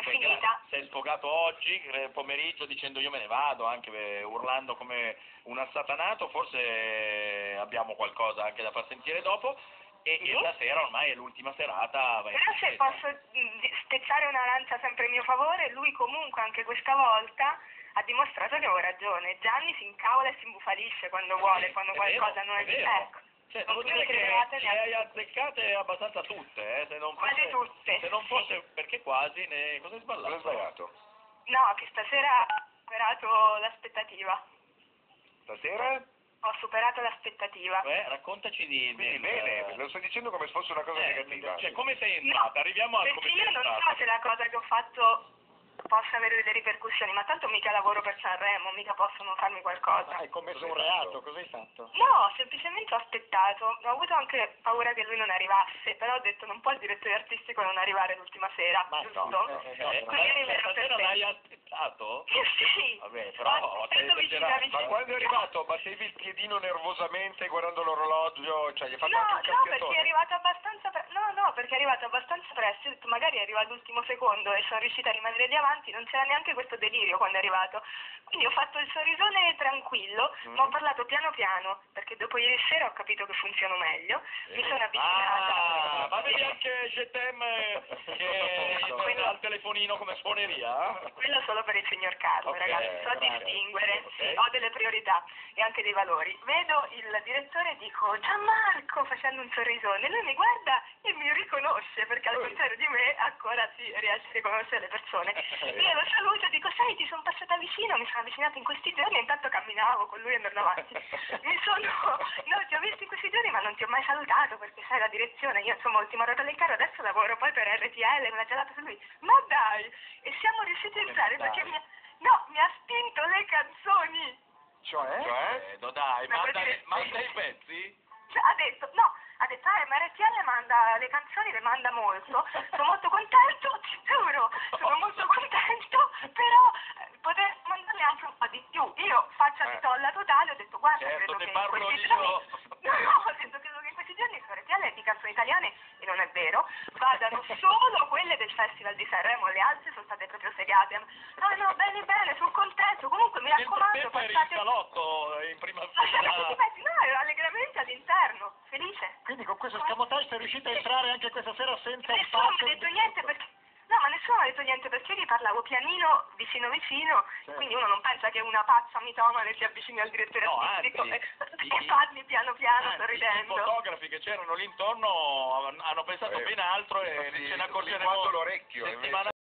che è finita. Sei sfogato oggi, eh, pomeriggio, dicendo io me ne vado, anche eh, urlando come un assatanato, forse eh, abbiamo qualcosa anche da far sentire dopo. E, e Sì. stasera ormai è l'ultima serata. Però se posso mm, spezzare una lancia sempre in mio favore, lui comunque anche questa volta ha dimostrato che avevo ragione. Gianni si incavola e si imbufalisce quando vuole, quando è qualcosa vero, non è è vero. Ecco. Cioè, Non devo mi dire che le hai azzeccate abbastanza tutte, eh, se non Quasi fosse, tutte, Se non sì. fosse, perché quasi, ne... cosa hai sbagliato? Cosa hai sbagliato? No, che stasera ho superato l'aspettativa. Stasera? Ho superato l'aspettativa. Beh, raccontaci di... Quindi del- bene, lo sto dicendo come se fosse una cosa eh, negativa. Cioè, come sei No, entrata? Arriviamo a come io non entrata. so se la cosa che ho fatto possa avere delle ripercussioni, ma tanto mica lavoro per Sanremo, mica possono farmi qualcosa. Hai commesso un reato, cosa hai fatto? No, semplicemente ho aspettato, ho avuto anche paura che lui non arrivasse, però ho detto non può il direttore artistico non arrivare l'ultima sera, Ma giusto? no, eh, eh, no, Eh, Quindi eh, stasera perfetta. l'hai aspettato? sì, Vabbè, però. Ma quando è arrivato battevi il piedino nervosamente guardando l'orologio, cioè gli hai fatto No, anche il no, perché è arrivato abbastanza pre- no, perché è arrivato abbastanza presto, ho detto magari arriva all'ultimo secondo e sono riuscita a rimanere di avanti, non c'era neanche questo delirio quando è arrivato. Quindi ho fatto il sorrisone tranquillo, Mm. ma ho parlato piano piano, perché dopo ieri sera ho capito che funziono meglio, mi sono avvicinata. Ah, ma vedi anche Getem che quello- al telefonino come suoneria? Quello solo per il signor Carlo, Ok, ragazzi, so grazie. distinguere, Ok. sì, ho delle priorità e anche dei valori. Vedo il direttore e dico Gianmarco facendo un sorrisone, lui mi guarda e mi riconosce perché al Ui. contrario di me ancora si riesce a riconoscere le persone. Io lo saluto e dico sai ti sono passata vicino, mi sono avvicinata in questi giorni e intanto camminavo con lui andando avanti. Mi sono, no ti ho visto in questi giorni ma non ti ho mai salutato perché sai la direzione, io insomma ho ultimato del carro, adesso lavoro poi per RTL, me l'ha già dato su lui. Ma dai! E siamo riusciti a entrare dai. perché mi ha, no, mi ha spinto le canzoni. Cioè? Cioè? Eh, no, dai, Ma manda, perché- manda i pezzi? Cioè, ha detto, no, ha detto, ah, MRTL manda le canzoni, le manda molto, sono molto contento, ti giuro, sono molto contento, però eh, potrei mandarle anche un po' di più. Io faccia di Eh. tolla totale, ho detto, guarda, Certo, credo che in questi io. giorni, no, no, ho detto, credo che in questi giorni su RTL di canzoni italiane, e non è vero, vadano solo quelle del Festival di Sanremo, le altre sono state proprio segate. No, no, bene, bene, sono contento, comunque mi Nel raccomando, frattempo eri in passate... salotto in prima fila. no, felice. Quindi con questo scamotage sei riuscita a entrare anche questa sera senza un Nessuno mi passo ha detto niente perché... No, ma nessuno mi ha detto niente perché io gli parlavo pianino, vicino vicino, Certo. quindi uno non pensa che una pazza mitomane si avvicini al direttore No, artistico anzi, e, i- e parli piano piano Anzi, I sorridendo. fotografi che c'erano lì intorno hanno pensato Eh, ben altro e Sì, ce ne accorgeremo l'orecchio, settimana